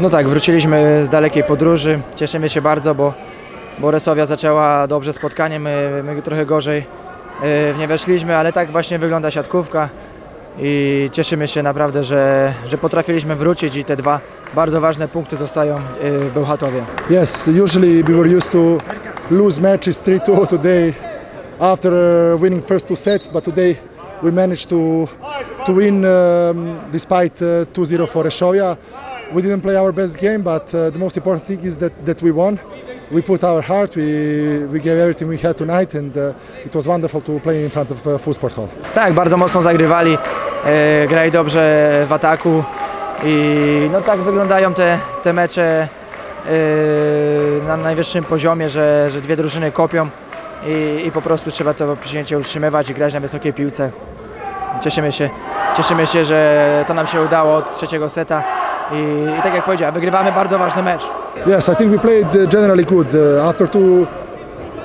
No tak, wróciliśmy z dalekiej podróży. Cieszymy się bardzo, bo, bo Resowia zaczęła dobrze spotkanie, my, my trochę gorzej e, w nie weszliśmy, ale tak właśnie wygląda siatkówka i cieszymy się naprawdę, że, że potrafiliśmy wrócić i te dwa bardzo ważne punkty zostają e, w Bełchatowie. Yes, usually we were used to lose matches 3-2 today after uh, winning first two sets, but today we managed to to win um, despite uh, 2-0 for Reshoya. We didn't play our best game, but uh, the most important thing is that, that we won. We put our heart, we, we gave everything we had tonight, and uh, it was wonderful to play in front of uh, full sport hall. Tak, bardzo mocno zagrywali, e, grali dobrze w ataku i no tak wyglądają te, te mecze e, na najwyższym poziomie, że, że dwie drużyny kopią i, i po prostu trzeba to przyjęcie utrzymywać i grać na wysokiej piłce. Cieszymy się, cieszymy się, że to nam się udało od trzeciego seta i, i tak jak powiedziałem, wygrywamy bardzo ważny mecz. Yes, I think we played uh, generally good. Uh, after two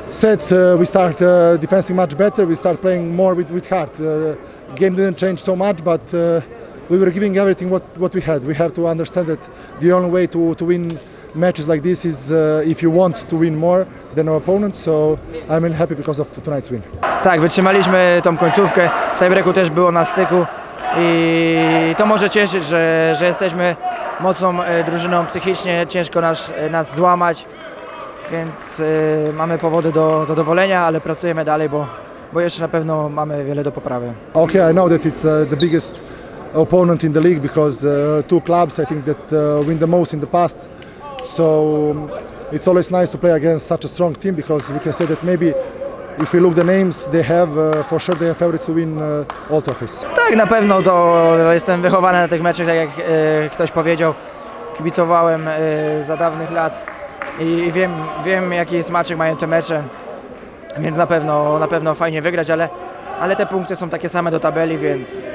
sets, uh, we start uh, defending much better. We start playing more with, with heart. Uh, game didn't change so much, but uh, we were giving everything what, what we had. We have to understand that the only way to, to win matches like this is uh, if you want to win more than our opponent. So I'm really happy because of tonight's win. Tak, wytrzymaliśmy tą końcówkę. W tiebreaku też było na styku i to może cieszyć, że, że jesteśmy mocną e, drużyną psychicznie, ciężko nas, e, nas złamać, więc e, mamy powody do zadowolenia, ale pracujemy dalej, bo, bo jeszcze na pewno mamy wiele do poprawy. Okay, I know that it's uh, the biggest opponent in the league because uh, two clubs I think that uh, win the most in the past. So um, it's always nice to play against such a strong team because we can say that maybe if we look the names they have, uh, for sure they are favorites to win uh, all trophies. Tak, na pewno to jestem wychowany na tych meczach, tak jak e, ktoś powiedział. Kibicowałem e, za dawnych lat i, i wiem, wiem jaki smaczek mają te mecze, więc na pewno, na pewno fajnie wygrać, ale, ale te punkty są takie same do tabeli, więc